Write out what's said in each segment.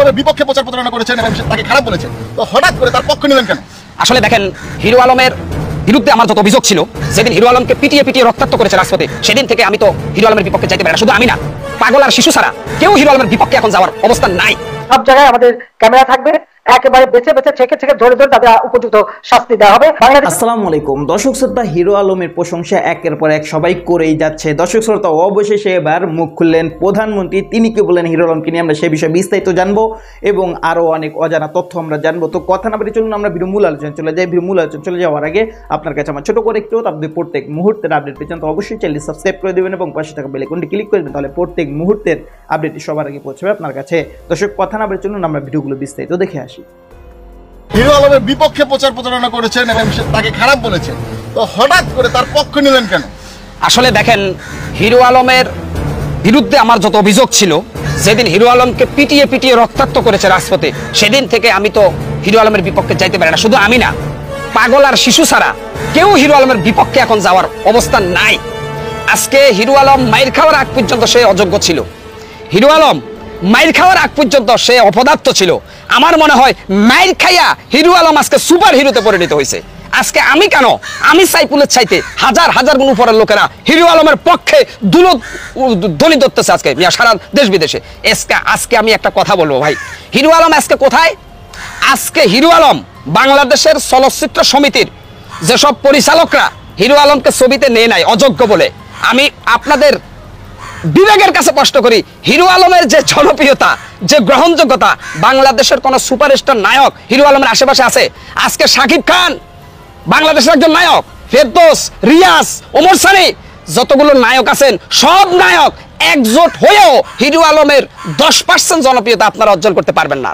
আলমের বিপক্ষে প্রচার প্রচারণা করেছেন এবং তাকে খারাপ বলেছেন তো হঠাৎ করে তার পক্ষ নিলেন কেন? আসলে দেখেন হিরো আলমের বিরুদ্ধে আমার যত অভিযোগ ছিল সেদিন হিরো আলমকে পিটিয়ে পিটিয়ে রক্তাক্ত করেছে রাজপথে সেদিন থেকে আমি তো হিরো আলমের বিপক্ষে যাইতে পারি না। শুধু আমি না পাগল আর শিশু ছাড়া কেউ হিরো আলমের বিপক্ষে এখন যাওয়ার অবস্থান নাই। সব জায়গায় আমাদের ক্যামেরা থাকবে। একেবারে বেছে বেছে ছেকে ছেকে ধরে ধরে তাদের উপযুক্ত শাস্তি দেওয়া হবে। আসসালামু আলাইকুম। দর্শক শ্রোতা, হিরো আলমের প্রশংসা একের পর এক সবাই করেই যাচ্ছে। দর্শক শ্রোতা, অবশেষে এবার মুখ খুললেন প্রধানমন্ত্রী। তিনি কি হিরো আমরা বিষয়ে বিস্তারিত জানব এবং আরও অনেক অজানা তথ্য আমরা জানব। তো কথা না বলে চলুন, আমরা আলোচনা চলে যাই। ভিডিও আলোচনা চলে যাওয়ার আগে আপনার কাছে আমার ছোট করে একটু আপনি প্রত্যেক মুহূর্তের আপডেট পেয়েছেন তো অবশ্যই চ্যানেলটি সাবস্ক্রাইব করে দেবেন এবং পাশে থাকা ক্লিক করে দেবেন, তাহলে প্রত্যেক মুহূর্তের আপডেটটি সবার আগে পৌঁছবে আপনার কাছে। দর্শক, কথা না বলে চলুন, আমরা ভিডিওগুলো বিস্তারিত দেখে আসি। হিরো আলমের বিপক্ষে প্রচার প্রচারণা করেছেন এবং তাকে খারাপ বলেছেন তো হঠাৎ করে তার পক্ষ নিলেন কেন? আসলে দেখেন, হিরো আলমের বিরুদ্ধে আমার যত অভিযোগ ছিল যেদিন হিরো আলমকে পিটিয়ে পিটিয়ে রক্তাক্ত করেছে রাজপথে। সেদিন থেকে আমি তো হিরো আলমের বিপক্ষে যাইতে পারি না, শুধু আমি না, পাগল আর শিশু ছাড়া কেউ হিরো আলমের বিপক্ষে এখন যাওয়ার অবস্থান নাই। আজকে হিরো আলম মাইর খাওয়ার আগ পর্যন্ত সে অযোগ্য ছিল। হিরো আলম মাইর খাওয়ার আগ পর্যন্ত সে অপদার্থ ছিল। আমার মনে হয় মাইর খাইয়া হিরো আলম আজকে সুপার হিরোতে পরিণত হয়েছে। আজকে আমি কেন? আমি সাইফুলের চাইতে হাজার হাজার গুণ উপরের লোকেরা হিরো আলমের পক্ষে দুলো ধ্বনি ধরতেছে আজকে সারা দেশ বিদেশে। এসকে, আজকে আমি একটা কথা বলব ভাই। হিরো আলম আজকে কোথায়? আজকে হিরো আলম বাংলাদেশের চলচ্চিত্র সমিতির যেসব পরিচালকরা হিরো আলমকে ছবিতে নেয় নাই, অযোগ্য বলে। আমি আপনাদের বিবেকের কাছে প্রশ্ন করি, হিরো আলমের যে জনপ্রিয়তা, যে গ্রহণযোগ্যতা, বাংলাদেশের কোন সুপারস্টার নায়ক হিরো আলমের আশেপাশে আছে? আজকে শাকিব খান, বাংলাদেশের একজন নায়ক, ফেরদোস, রিয়াজ, ওমর সানি, যতগুলো নায়ক আছেন, সব নায়ক একজোট হয়েও হিরো আলমের দশ পার্সেন্ট জনপ্রিয়তা আপনারা অর্জন করতে পারবেন না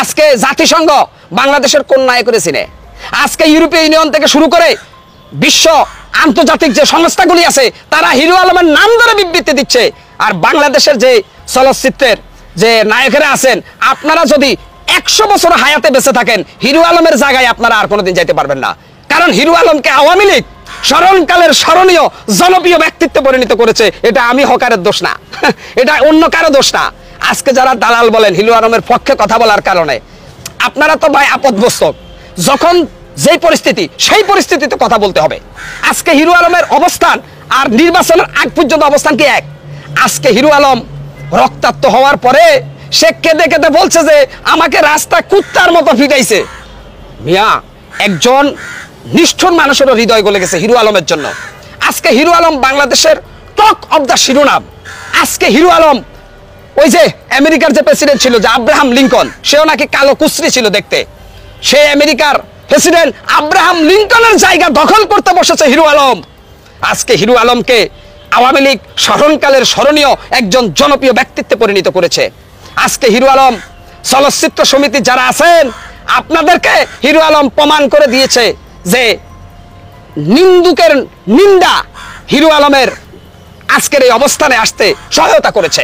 আজকে জাতিসংঘ বাংলাদেশের কোন নায়কের চিনে আজকে ইউরোপীয় ইউনিয়ন থেকে শুরু করে বিশ্ব আন্তর্জাতিক যে সংস্থাগুলি আছে, তারা হিরো আলমের নাম ধরে বিবৃতি দিচ্ছে। আর বাংলাদেশের যে চলচ্চিত্রের যে নায়কেরা আছেন, আপনারা যদি একশো বছর হায়াতে বেঁচে থাকেন, হিরো আলমের জায়গায় আপনারা আর কোনোদিন যাইতে পারবেন না। কারণ হিরো আলমকে আওয়ামী লীগ স্মরণকালের স্মরণীয় জনপ্রিয় ব্যক্তিত্বে পরিণত করেছে, এটা আমি হকারের দোষ না। এটা অন্য কারও দোষ না। আজকে যারা দালাল বলেন, হিরো আলমের পক্ষে কথা বলার কারণে, আপনারা তো ভাই আপদগ্রস্ত। যখন যেই পরিস্থিতি, সেই পরিস্থিতিতে কথা বলতে হবে। আজকে হিরো আলমের অবস্থান আর নির্বাচনের আগ পর্যন্ত অবস্থান কি এক? আজকে হিরো আলম রক্তাক্ত হওয়ার পরে সে কেঁদে কেঁদে বলছে যে, আমাকে রাস্তা কুত্তার মতো ফিটাইছে মিয়া, একজন নিষ্ঠুর মানুষেরও হৃদয় গলে গেছে হিরু আলমের জন্য। আজকে হিরু আলম বাংলাদেশের টক অব দ্য শিরোনাম। আজকে হিরু আলম ওই যে আমেরিকার যে প্রেসিডেন্ট ছিল, যে আব্রাহাম লিঙ্কন, সেও নাকি কালো কুশ্রি ছিল দেখতে। সে আমেরিকার প্রেসিডেন্ট আব্রাহাম লিঙ্কনের জায়গা দখল করতে বসেছে হিরু আলম। আজকে হিরু আলমকে আওয়ামী লীগ স্মরণকালের স্মরণীয় একজন জনপ্রিয় ব্যক্তিত্বে পরিণত করেছে। আজকে হিরু আলম চলচ্চিত্র সমিতি যারা আছেন, আপনাদেরকে হিরু আলম প্রমাণ করে দিয়েছে যে নিন্দুকের নিন্দা হিরু আলমের আজকের এই অবস্থানে আসতে সহায়তা করেছে।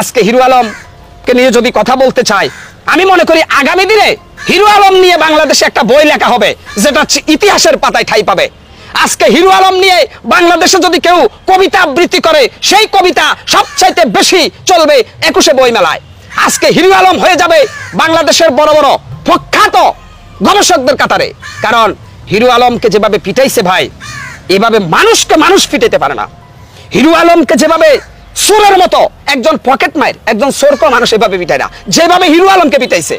আজকে হিরু আলমকে নিয়ে যদি কথা বলতে চাই, আমি মনে করি আগামী দিনে হিরো আলম নিয়ে বাংলাদেশে একটা বই লেখা হবে, যেটা ইতিহাসের পাতায় ঠাই পাবে। আজকে হিরো আলম নিয়ে বাংলাদেশে যদি কেউ কবিতা আবৃত্তি করে, সেই কবিতা সবচাইতে বেশি চলবে একুশে বই মেলায় আজকে হিরো আলম হয়ে যাবে বাংলাদেশের বড় বড় প্রখ্যাত গবেষকদের কাতারে। কারণ হিরো আলমকে যেভাবে পিটাইছে ভাই, এভাবে মানুষকে মানুষ পিটাইতে পারে না। হিরো আলমকে যেভাবে সোরের মতো একজন পকেট মায়ের একজন সোরকো মানুষ এভাবে পিটায় না। যেভাবে হিরো আলমকে পিটাইছে।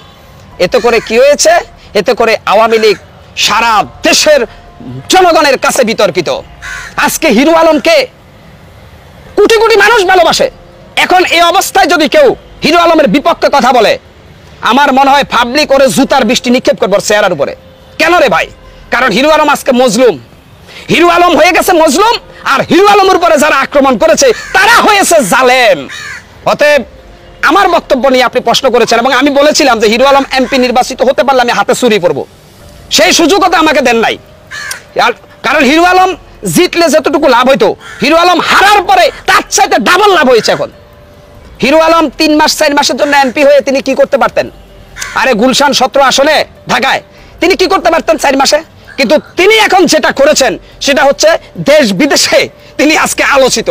এতে করে কি হয়েছে? এতে করে আওয়ামী লীগ সারা দেশের জনগণের কাছে বিতর্কিত। আজকে হিরো আলমকে কোটি কোটি মানুষ ভালোবাসে। এখন এই অবস্থায় যদি কেউ হিরো আলমের বিপক্ষে কথা বলে, আমার মনে হয় পাবলিক ওরে জুতার বৃষ্টি নিক্ষেপ করব চেহারার উপরে। কেন রে ভাই? কারণ হিরু আলম আজকে মজলুম। হিরু আলম হয়ে গেছে মজলুম, আর হিরু আলমের উপরে যারা আক্রমণ করেছে, তারা হয়েছে জালেম। অতএব আমার বক্তব্য নিয়ে আপনি প্রশ্ন করেছেন এবং আমি বলেছিলাম যে হিরো আলম এমপি নির্বাচিত হতে পারলে আমি হাতে চুরি করব। সেই সুযোগও তো আমাকে দেন নাই। কারণ হিরো আলম জিতলে যতটুকু লাভ হইতো, হিরো আলম হারার পরে তার চাইতে ডাবল লাভ হয়েছে এখন। হিরো আলম তিন মাস, চার মাসের জন্য এমপি হয়ে তিনি কি করতে পারতেন? আরে গুলশান সতেরো আসনে ঢাকায়। তিনি কি করতে পারতেন চার মাসে? কিন্তু তিনি এখন যেটা করেছেন, সেটা হচ্ছে দেশ বিদেশে তিনি আজকে আলোচিত।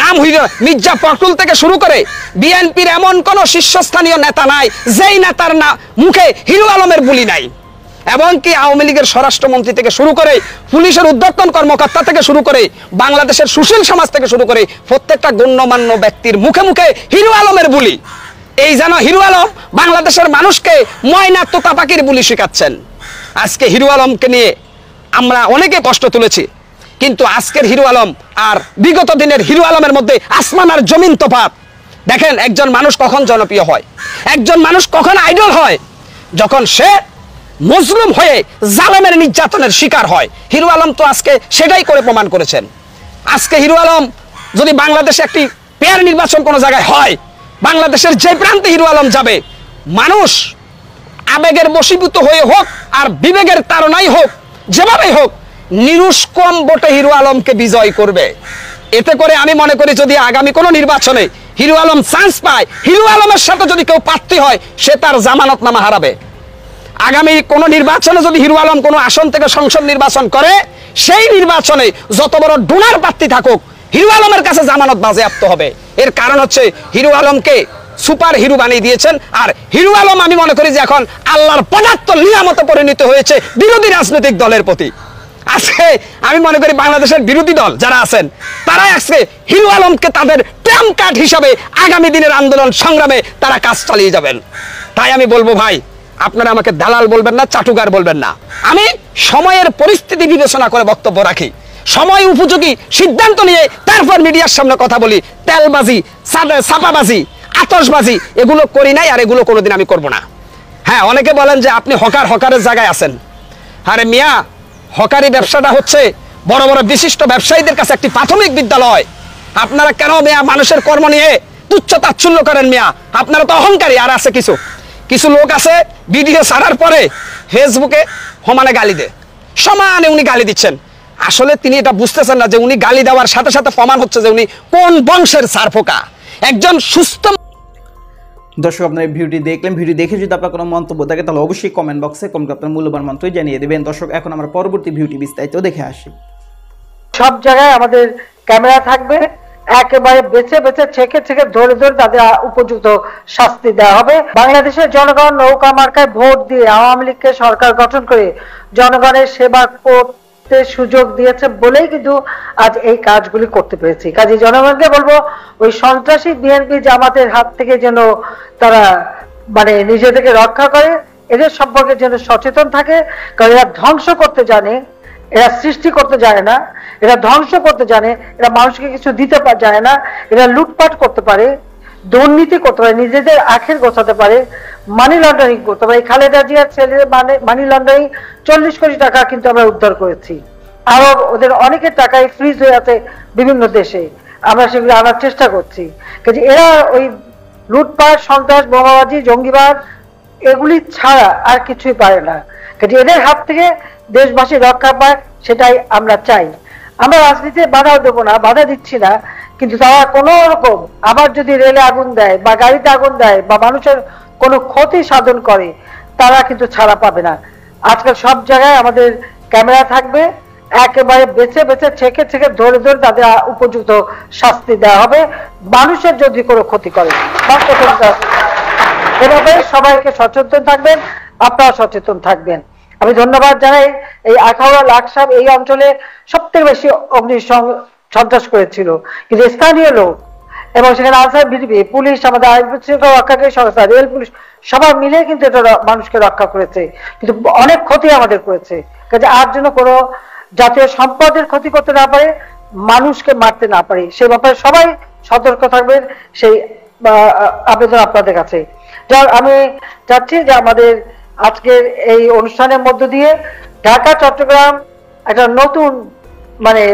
নাম হইল মির্জা ফখরুল থেকে শুরু করে বিএনপির এমন কোন শীর্ষস্থানীয় নেতা নাই, যেই নেতার না মুখে হিরু আলমের বুলি নাই। এমনকি আওয়ামী লীগের স্বরাষ্ট্রমন্ত্রী থেকে শুরু করে পুলিশের উদ্যোক্তন কর্মকর্তা থেকে শুরু করে বাংলাদেশের সুশীল সমাজ থেকে শুরু করে প্রত্যেকটা গণ্যমান্য ব্যক্তির মুখে মুখে হিরু আলমের বুলি। এই যেন হিরু আলম বাংলাদেশের মানুষকে ময়না তোতা পাখির বুলি শেখাচ্ছেন। আজকে হিরু আলমকে নিয়ে আমরা অনেকে কষ্ট তুলেছি। কিন্তু আজকের হিরো আলম আর বিগত দিনের হিরো আলমের মধ্যে আসমান আর জমিন তফাত দেখেন, একজন মানুষ কখন জনপ্রিয় হয়? একজন মানুষ কখন আইডল হয়? যখন সে মজলুম হয়ে জালেমের নির্যাতনের শিকার হয়। হিরো আলম তো আজকে সেটাই করে প্রমাণ করেছেন। আজকে হিরো আলম যদি বাংলাদেশে একটি পেয়ার নির্বাচন কোনো জায়গায় হয়, বাংলাদেশের যে প্রান্তে হিরো আলম যাবে, মানুষ আবেগের বশীভূত হয়ে হোক আর বিবেকের তারণাই হোক, যেভাবেই হোক নিরুষ্কম ভোটে হিরো আলমকে বিজয় করবে। এতে করে আমি মনে করি যদি আগামী কোনো নির্বাচনে হিরো আলম চান্স পায়, হিরো আলমের সাথে যদি কেউ প্রার্থী হয়, সে তার জামানত নামা হারাবে। আগামী কোন নির্বাচনে যদি হিরো আলম কোনো আসন থেকে সংসদ নির্বাচন করে, সেই নির্বাচনে যত বড় ডোনার প্রার্থী থাকুক, হিরো আলমের কাছে জামানত বাজেয়াপ্ত হবে। এর কারণ হচ্ছে হিরো আলমকে সুপার হিরো বানিয়ে দিয়েছেন, আর হিরো আলম আমি মনে করি যে এখন আল্লাহর পদার্থ নিয়ামতে পরিণত হয়েছে বিরোধী রাজনৈতিক দলের প্রতি। আজকে আমি মনে করি বাংলাদেশের বিরোধী দল যারা আছেন তারা আজকে হিরো আলমকে তাদের ট্যাম কার্ড হিসাবে আগামী দিনের আন্দোলন সংগ্রামে তারা কাজ চালিয়ে যাবেন। তাই আমি বলব ভাই, আপনারা আমাকে দালাল বলবেন না, চাটুকার বলবেন না। আমি সময়ের পরিস্থিতি বিবেচনা করে বক্তব্য রাখি। সময় উপযোগী সিদ্ধান্ত নিয়ে তারপর মিডিয়ার সামনে কথা বলি। তেলবাজি ছাপাবাজি আতসবাজি এগুলো করি নাই আর এগুলো কোনোদিন আমি করব না। হ্যাঁ অনেকে বলেন যে আপনি হকার হকারের জায়গায় আছেন। আরে মিয়া হকারি ব্যবসাটা হচ্ছে বড় বড় বিশিষ্ট ব্যবসায়ীদের কাছে একটি প্রাথমিক বিদ্যালয়। আপনারা কেন মিয়া মানুষের কর্ম নিয়ে তুচ্ছ তাচ্ছল্য করেন মিয়া? আপনারা তো অহংকারী, আর আছে কিছু। কিছু লোক আছে, ভিডিও ছাড়ার পরে ফেসবুকে সমানে গালি দে সমানে উনি গালি দিচ্ছেন। আসলে তিনি এটা বুঝতেছেন না যে উনি গালি দেওয়ার সাথে সাথে প্রমাণ হচ্ছে যে উনি কোন বংশের সারফোকা। একজন সুস্থ দর্শক, আপনার এই ভিডিওটি দেখলেন। ভিডিও দেখে যদি আপনার কোনো মন্তব্য থাকে, তাহলে অবশ্যই কমেন্ট বক্সে কমেন্ট আপনার মূল্যবান মন্তব্য জানিয়ে দেবেন। দর্শক, এখন আমরা পরবর্তী ভিডিওটি বিস্তারিত দেখে আসি। সব জায়গায় আমাদের ক্যামেরা থাকবে। একেবারে বেছে বেছে, ছেকে ছেকে, ধরে ধরে তাদের উপযুক্ত শাস্তি দেওয়া হবে। বাংলাদেশের জনগণ নৌকা মার্কায় ভোট দিয়ে আওয়ামী লীগকে সরকার গঠন করে জনগণের সেবা করতে সুযোগ দিয়েছে বলেই কিন্তু আজ এই কাজগুলি করতে পেরেছি। কাজে জনগণকে বলব, ওই সন্ত্রাসী বিএনপি জামাতের হাত থেকে যেন তারা মানে নিজেদেরকে রক্ষা করে, এদের সম্পর্কে যেন সচেতন থাকে, কারণ এরা ধ্বংস করতে জানে, এরা সৃষ্টি করতে জানে না, এরা ধ্বংস করতে জানে, এরা মানুষকে কিছু দিতে জানে না, এরা লুটপাট করতে পারে, দুর্নীতি করতে পারে, নিজেদের আখের গোছাতে পারে মানি লন্ডারিং করতে পারে এই খালেদা জিয়ার ছেলে মানে মানি লন্ডারিং চল্লিশ কোটি টাকা কিন্তু আমরা উদ্ধার করেছি। আরও ওদের অনেকের টাকাই ফ্রিজ হয়ে আছে বিভিন্ন দেশে। আমরা সেগুলো আনার চেষ্টা করছি। কাজে এরা ওই লুটপাট, সন্ত্রাস, বোমাবাজি, জঙ্গিবাদ এগুলি ছাড়া আর কিছুই পারে না। কাজে এদের হাত থেকে দেশবাসী রক্ষা পায়, সেটাই আমরা চাই। আমরা রাজনীতিতে বাধাও দেবো না, বাধা দিচ্ছি না। কিন্তু তারা কোনো রকম আবার যদি রেলে আগুন দেয় বা গাড়িতে আগুন দেয় বা মানুষের কোনো ক্ষতি সাধন করে, তারা কিন্তু ছাড়া পাবে না। আজকাল সব জায়গায় আমাদের ক্যামেরা থাকবে, একেবারে বেছে বেছে, ছেকে ছেকে, ধরে ধরে তাদের উপযুক্ত শাস্তি দেওয়া হবে। মানুষের যদি কোনো ক্ষতি করে। এভাবে সবাইকে সচেতন থাকবেন আপনারা সচেতন থাকবেন। আমি ধন্যবাদ জানাই এই আখাউড়া লাকসাম এই অঞ্চলে সবথেকে বেশি অগ্নি সন্ত্রাস করেছিল। কিন্তু স্থানীয় লোক এবং সেখানে আনসার বিজেপি পুলিশ, আমাদের আইন শৃঙ্খলা রক্ষাকারী সংস্থা, রেল পুলিশ, সবাই মিলে কিন্তু এটা মানুষকে রক্ষা করেছে। কিন্তু অনেক ক্ষতি আমাদের করেছে। কাজে আর জন্য কোনো জাতীয় সম্পদের ক্ষতি করতে না পারে, মানুষকে মারতে না পারে, সে ব্যাপারে সবাই সতর্ক থাকবেন, সেই আবেদন আপনাদের কাছে। যার আমি চাচ্ছি যে আমাদের আজকের এই অনুষ্ঠানের মধ্য দিয়ে ঢাকা, চট্টগ্রাম একটা নতুন মানে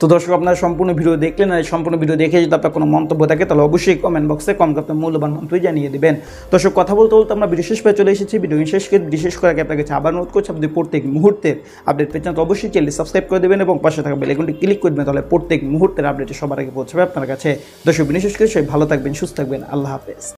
তো দর্শক, আপনারা সম্পূর্ণ ভিডিও দেখলেন আর সম্পূর্ণ ভিডিও দেখে যদি আপনার কোনো মন্তব্য থাকে, তাহলে অবশ্যই কমেন্ট বক্সে কমেন্ট আপনার মূল্যবান মন্তব্য জানিয়ে দেবেন। দর্শক, কথা বলতে বলতে আমরা ভিডিও শেষ পেয়ে চলে এসেছি। ভিডিও শেষ করে বিশেষ করে আপনার কাছে আবার অনুরোধ করছি, আপনি প্রত্যেক মুহূর্তের আপডেট পেয়েছেন তো অবশ্যই চ্যানেল সাবস্ক্রাইব করে দেবেন এবং পাশে থাকা বেলাইকনটি ক্লিক করে দেবেন, তাহলে প্রত্যেক মুহূর্তের আপডেট সবার আগে পৌঁছাবে আপনার কাছে। দর্শক বিশেষ করে সবাই ভালো থাকবেন, সুস্থ থাকবেন। আল্লাহ হাফেজ।